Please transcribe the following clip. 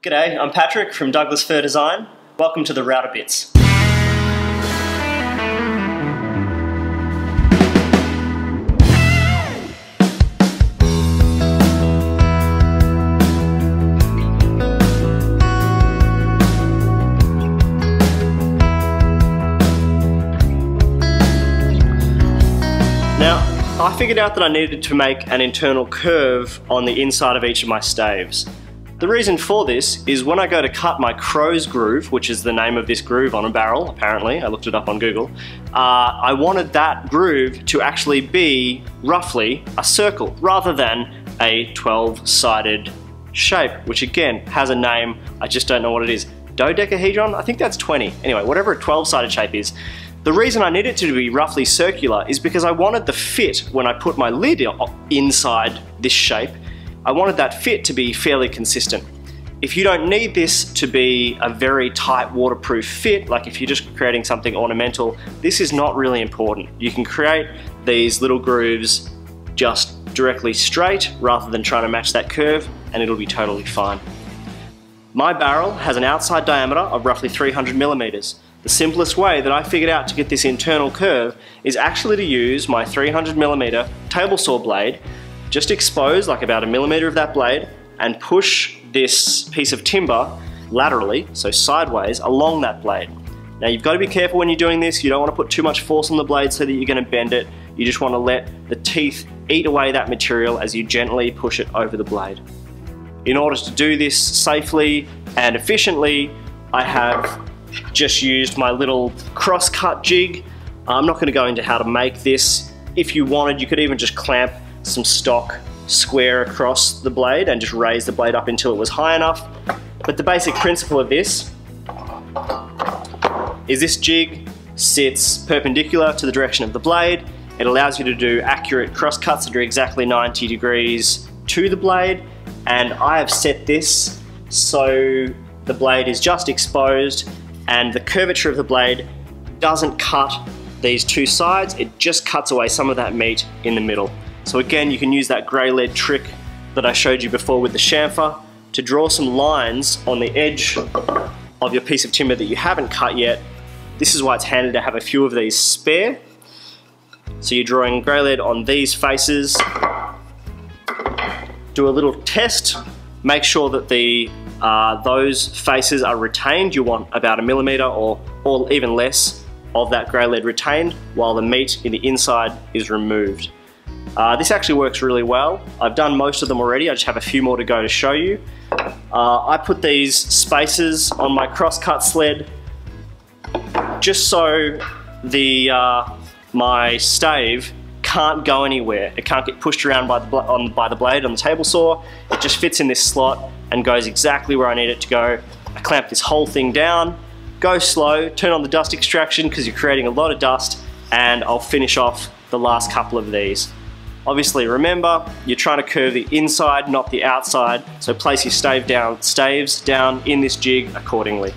G'day, I'm Patrick from Douglas Fir Design. Welcome to the Router Bits. Now, I figured out that I needed to make an internal curve on the inside of each of my staves. The reason for this is when I go to cut my croze groove, which is the name of this groove on a barrel, apparently, I looked it up on Google, uh, I wanted that groove to actually be roughly a circle rather than a 12-sided shape, which again has a name, I just don't know what it is. Dodecahedron? I think that's 20. Anyway, whatever a 12-sided shape is. The reason I need it to be roughly circular is because I wanted the fit when I put my lid inside this shape I wanted that fit to be fairly consistent. If you don't need this to be a very tight waterproof fit, like if you're just creating something ornamental, this is not really important. You can create these little grooves just directly straight rather than trying to match that curve and it'll be totally fine. My barrel has an outside diameter of roughly 300 millimeters. The simplest way that I figured out to get this internal curve is actually to use my 300 millimeter table saw blade just expose like about a millimeter of that blade and push this piece of timber laterally, so sideways, along that blade. Now you've got to be careful when you're doing this, you don't want to put too much force on the blade so that you're going to bend it. You just want to let the teeth eat away that material as you gently push it over the blade. In order to do this safely and efficiently, I have just used my little cross-cut jig. I'm not going to go into how to make this. If you wanted, you could even just clamp some stock square across the blade and just raise the blade up until it was high enough. But the basic principle of this is this jig sits perpendicular to the direction of the blade. It allows you to do accurate cross cuts that are exactly 90 degrees to the blade. And I have set this so the blade is just exposed and the curvature of the blade doesn't cut these two sides, it just cuts away some of that meat in the middle. So again, you can use that grey lead trick that I showed you before with the chamfer to draw some lines on the edge of your piece of timber that you haven't cut yet. This is why it's handy to have a few of these spare. So you're drawing grey lead on these faces. Do a little test. Make sure that the uh, those faces are retained. You want about a millimeter or, or even less of that grey lead retained while the meat in the inside is removed. Uh, this actually works really well. I've done most of them already, I just have a few more to go to show you. Uh, I put these spacers on my cross-cut sled just so the uh, my stave can't go anywhere. It can't get pushed around by the, on, by the blade on the table saw. It just fits in this slot and goes exactly where I need it to go. I clamp this whole thing down, go slow, turn on the dust extraction because you're creating a lot of dust, and I'll finish off the last couple of these. Obviously remember, you're trying to curve the inside, not the outside, so place your stave down, staves down in this jig accordingly.